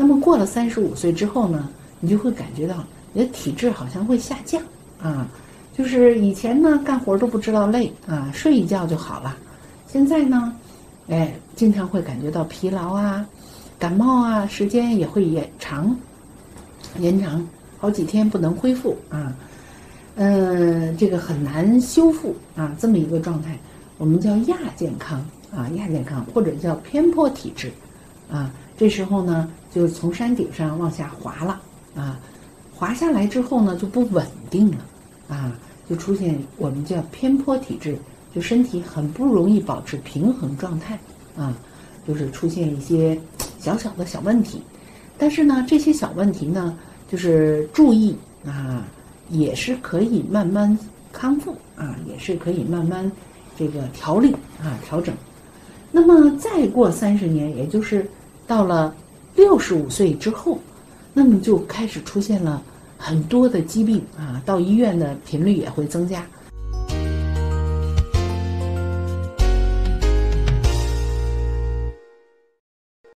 那么过了三十五岁之后呢，你就会感觉到你的体质好像会下降啊，就是以前呢干活都不知道累啊，睡一觉就好了，现在呢，哎，经常会感觉到疲劳啊，感冒啊，时间也会延长，延长好几天不能恢复啊，嗯，这个很难修复啊，这么一个状态，我们叫亚健康啊，亚健康或者叫偏颇体质啊。这时候呢，就是从山顶上往下滑了啊，滑下来之后呢，就不稳定了啊，就出现我们叫偏颇体质，就身体很不容易保持平衡状态啊，就是出现一些小小的小问题。但是呢，这些小问题呢，就是注意啊，也是可以慢慢康复啊，也是可以慢慢这个调理啊，调整。那么再过三十年，也就是。到了六十五岁之后，那么就开始出现了很多的疾病啊，到医院的频率也会增加